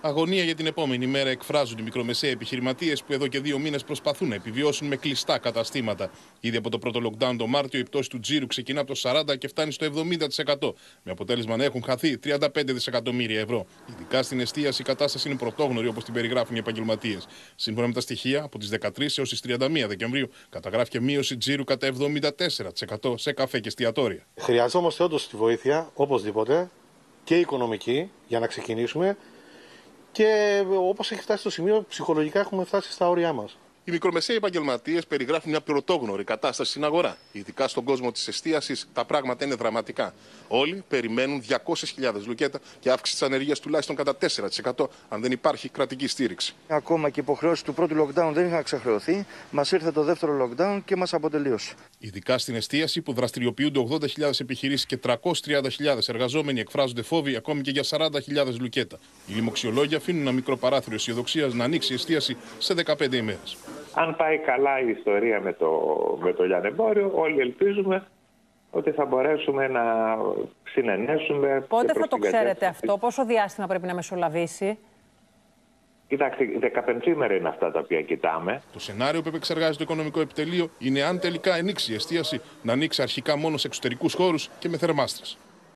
Αγωνία για την επόμενη μέρα εκφράζουν οι μικρομεσαίοι επιχειρηματίες που εδώ και δύο μήνες προσπαθούν να επιβιώσουν με κλειστά καταστήματα. Ήδη από το πρώτο lockdown το Μάρτιο η πτώση του τζίρου ξεκινά από το 40% και φτάνει στο 70%. Με αποτέλεσμα να έχουν χαθεί 35 δισεκατομμύρια ευρώ. Ειδικά στην εστίαση η κατάσταση είναι πρωτόγνωρη όπως την περιγράφουν οι επαγγελματίες. Σύμφωνα με τα στοιχεία, από τις 13 έως τις 31 Δεκεμβρίου καταγράφηκε μείωση τζίρου κατά 74% σε καφέ και εστιατόρια. Χρειαζόμαστε όντως τη βοήθεια οπωσδήποτε και οικονομική για να ξεκινήσουμε και όπως έχει φτάσει στο σημείο, ψυχολογικά έχουμε φτάσει στα όρια μας. Οι μικρομεσαίοι επαγγελματίες περιγράφουν μια πρωτόγνωρη κατάσταση στην αγορά. Ειδικά στον κόσμο της εστίασης, τα πράγματα είναι δραματικά. Όλοι περιμένουν 200.000 λουκέτα και αύξηση της ανεργίας τουλάχιστον κατά 4% αν δεν υπάρχει κρατική στήριξη. Ακόμα και οι υποχρεώσει του πρώτου lockdown δεν είχαν ξεχρεωθεί. Μας ήρθε το δεύτερο lockdown και μας αποτελείωσε. Ειδικά στην εστίαση που δραστηριοποιούνται 80.000 επιχειρήσεις και 330.000 εργαζόμενοι εκφράζονται φόβοι ακόμη και για 40.000 λουκέτα. Οι λοιμοξιολόγοι αφήνουν ένα μικρό παράθυρο αισιοδοξίας να ανοίξει η εστίαση σε 15 ημέρες. Αν πάει καλά η ιστορία με το, με το λιανεμπόριο, όλοι ελπίζουμε ότι θα μπορέσουμε να συνενέσουμε. Πότε θα το ξέρετε αυτό, πόσο διάστημα πρέπει να μεσολαβήσει; Κοιτάξτε, 15 ημέρα είναι αυτά τα οποία κοιτάμε. Το σενάριο που επεξεργάζει το οικονομικό επιτελείο είναι αν τελικά ανοίξει η εστίαση να ανοίξει αρχικά μόνο σε εξωτερικούς χώρους και με θερμάστρες.